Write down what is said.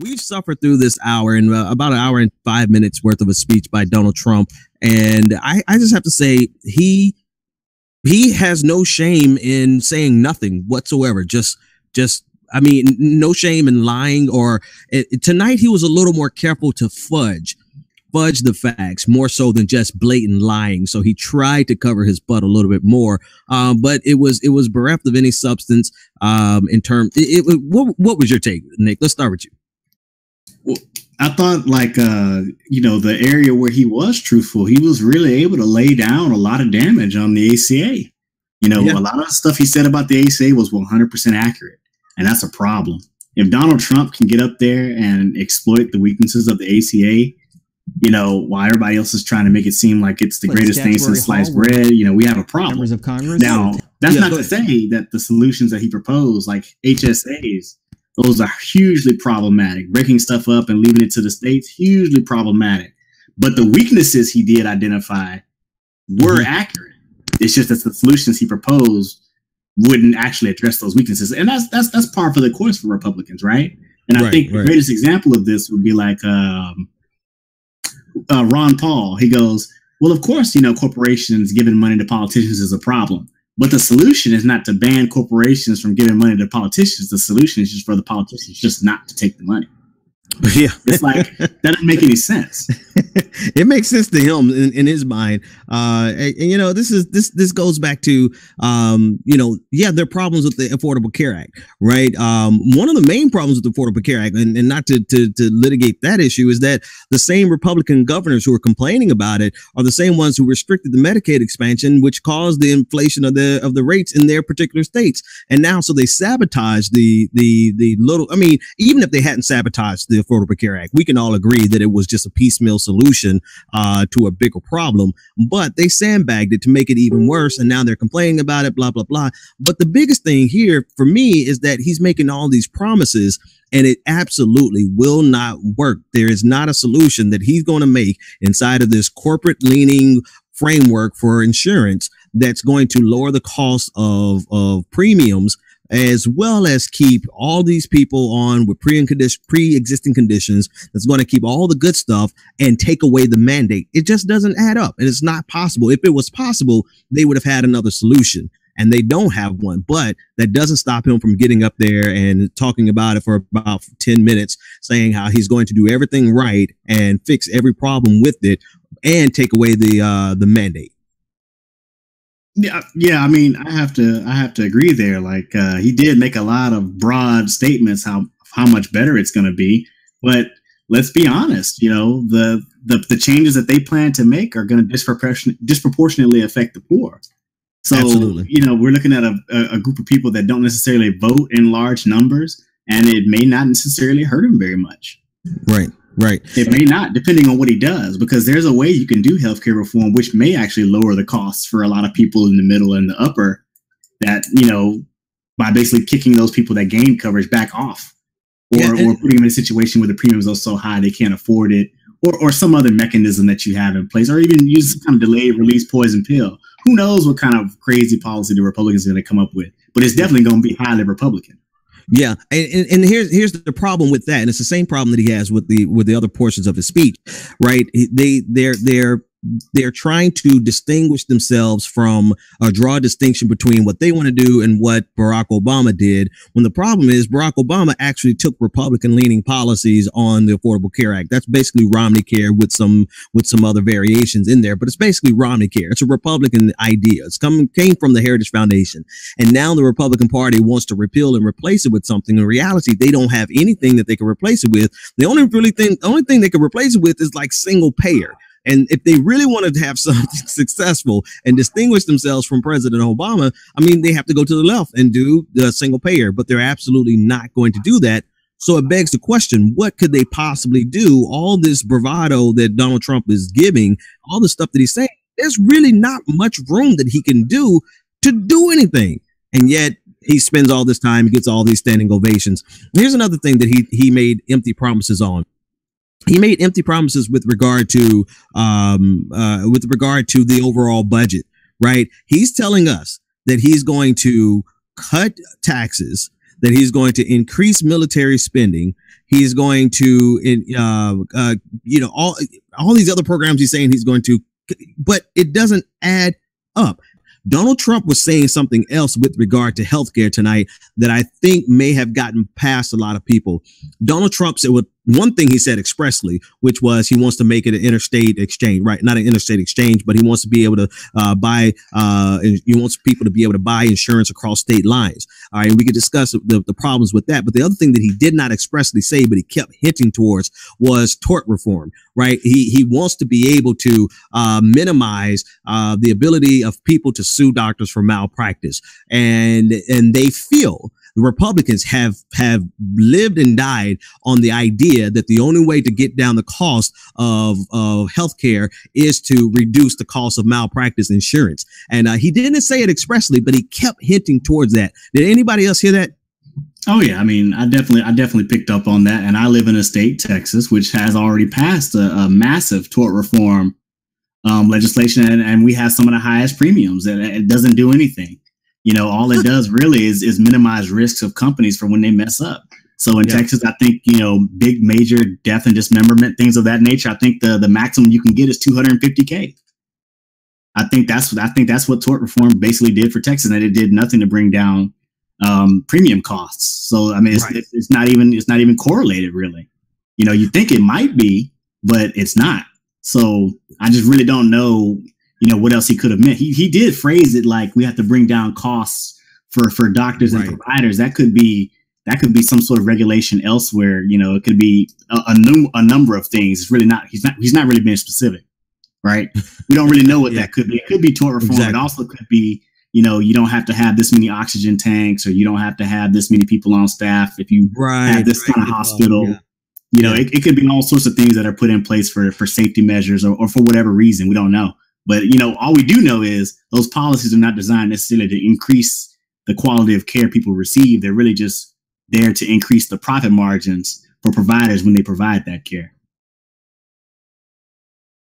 we've suffered through this hour and uh, about an hour and five minutes worth of a speech by Donald Trump. And I, I just have to say, he he has no shame in saying nothing whatsoever. Just just I mean, no shame in lying or it, tonight he was a little more careful to fudge fudge the facts more so than just blatant lying. So he tried to cover his butt a little bit more, um, but it was it was bereft of any substance um, in terms. It, it, what, what was your take, Nick? Let's start with you. Well, I thought like uh, you know the area where he was truthful, he was really able to lay down a lot of damage on the ACA. You know, yeah. a lot of stuff he said about the ACA was 100% accurate, and that's a problem. If Donald Trump can get up there and exploit the weaknesses of the ACA, you know, while everybody else is trying to make it seem like it's the like greatest thing since sliced bread, you know, we have a problem. Members of Congress. Now, that's yeah, not to say that the solutions that he proposed, like HSAs, those are hugely problematic. Breaking stuff up and leaving it to the states, hugely problematic. But the weaknesses he did identify were mm-hmm. accurate. It's just that the solutions he proposed wouldn't actually address those weaknesses, and that's that's that's par for the course for Republicans, right? And I right, think right. the greatest example of this would be like um, uh, Ron Paul. He goes, "Well, of course, you know, corporations giving money to politicians is a problem." But the solution is not to ban corporations from giving money to politicians. The solution is just for the politicians just not to take the money. Yeah, it's like that doesn't make any sense. it makes sense to him in, in his mind. Uh, and, and, you know, this is this this goes back to um, you know, yeah, there are problems with the Affordable Care Act, right? Um, one of the main problems with the Affordable Care Act, and, and not to, to to litigate that issue, is that the same Republican governors who are complaining about it are the same ones who restricted the Medicaid expansion, which caused the inflation of the of the rates in their particular states. And now, so they sabotage the the the little. I mean, even if they hadn't sabotaged the Affordable Care Act, we can all agree that it was just a piecemeal solution uh, to a bigger problem. But they sandbagged it to make it even worse, and now they're complaining about it. Blah blah blah. But the biggest thing here for me is that he's making all these promises and it absolutely will not work. There is not a solution that he's going to make inside of this corporate leaning framework for insurance that's going to lower the cost of, of premiums as well as keep all these people on with pre pre-existing conditions that's going to keep all the good stuff and take away the mandate. It just doesn't add up and it's not possible. If it was possible, they would have had another solution and they don't have one, but that doesn't stop him from getting up there and talking about it for about 10 minutes, saying how he's going to do everything right and fix every problem with it and take away the, uh, the mandate. Yeah, yeah. I mean, I have to, I have to agree there. Like, uh, he did make a lot of broad statements how how much better it's going to be, but let's be honest. You know, the the the changes that they plan to make are going to disproportion- disproportionately affect the poor. So, Absolutely. you know, we're looking at a, a group of people that don't necessarily vote in large numbers, and it may not necessarily hurt them very much. Right. Right. It may not, depending on what he does, because there's a way you can do healthcare reform, which may actually lower the costs for a lot of people in the middle and the upper. That you know, by basically kicking those people that gain coverage back off, or, yeah, or putting them in a situation where the premiums are so high they can't afford it, or or some other mechanism that you have in place, or even use some kind of delayed release poison pill. Who knows what kind of crazy policy the Republicans are going to come up with? But it's definitely going to be highly Republican. Yeah, and, and here's here's the problem with that, and it's the same problem that he has with the with the other portions of his speech, right? They they're they're they're trying to distinguish themselves from uh, draw a distinction between what they want to do and what Barack Obama did. When the problem is Barack Obama actually took Republican leaning policies on the Affordable Care Act. That's basically Romney Care with some with some other variations in there, but it's basically Romney Care. It's a Republican idea. It's come came from the Heritage Foundation, and now the Republican Party wants to repeal and replace it with something. In reality, they don't have anything that they can replace it with. The only really thing, the only thing they can replace it with is like single payer. And if they really wanted to have something successful and distinguish themselves from President Obama, I mean, they have to go to the left and do the single payer, but they're absolutely not going to do that. So it begs the question, what could they possibly do? All this bravado that Donald Trump is giving, all the stuff that he's saying, there's really not much room that he can do to do anything. And yet he spends all this time, gets all these standing ovations. Here's another thing that he he made empty promises on he made empty promises with regard to um, uh, with regard to the overall budget. Right? He's telling us that he's going to cut taxes that he's going to increase military spending. He's going to, uh, uh, you know, all all these other programs. He's saying he's going to, but it doesn't add up. Donald Trump was saying something else with regard to healthcare tonight that I think may have gotten past a lot of people. Donald Trump said what one thing he said expressly, which was he wants to make it an interstate exchange, right? Not an interstate exchange, but he wants to be able to uh, buy. Uh, he wants people to be able to buy insurance across state lines. All right, we could discuss the, the problems with that. But the other thing that he did not expressly say, but he kept hinting towards, was tort reform. Right? He he wants to be able to uh, minimize uh, the ability of people to sue doctors for malpractice, and and they feel the Republicans have have lived and died on the idea that the only way to get down the cost of of healthcare is to reduce the cost of malpractice insurance. And uh, he didn't say it expressly, but he kept hinting towards that. Did anybody else hear that? Oh yeah, I mean, I definitely, I definitely picked up on that, and I live in a state, Texas, which has already passed a, a massive tort reform um, legislation, and, and, we have some of the highest premiums, and it doesn't do anything. You know, all it does really is is minimize risks of companies for when they mess up. So in yeah. Texas, I think you know big major death and dismemberment things of that nature. I think the the maximum you can get is 250k. I think that's what I think that's what tort reform basically did for Texas, and it did nothing to bring down um, premium costs. So I mean, it's, right. it's, it's not even it's not even correlated really. You know, you think it might be, but it's not. So I just really don't know you know what else he could have meant. He he did phrase it like we have to bring down costs for for doctors right. and providers. That could be that could be some sort of regulation elsewhere. You know, it could be a, a, num- a number of things. It's really not. He's not. He's not really being specific, right? We don't really know what yeah. that could be. It could be tort reform. Exactly. It also could be. You know, you don't have to have this many oxygen tanks, or you don't have to have this many people on staff if you right, have this right. kind of um, hospital. Yeah. You know, it, it could be all sorts of things that are put in place for for safety measures or, or for whatever reason. We don't know. But you know, all we do know is those policies are not designed necessarily to increase the quality of care people receive. They're really just there to increase the profit margins for providers when they provide that care.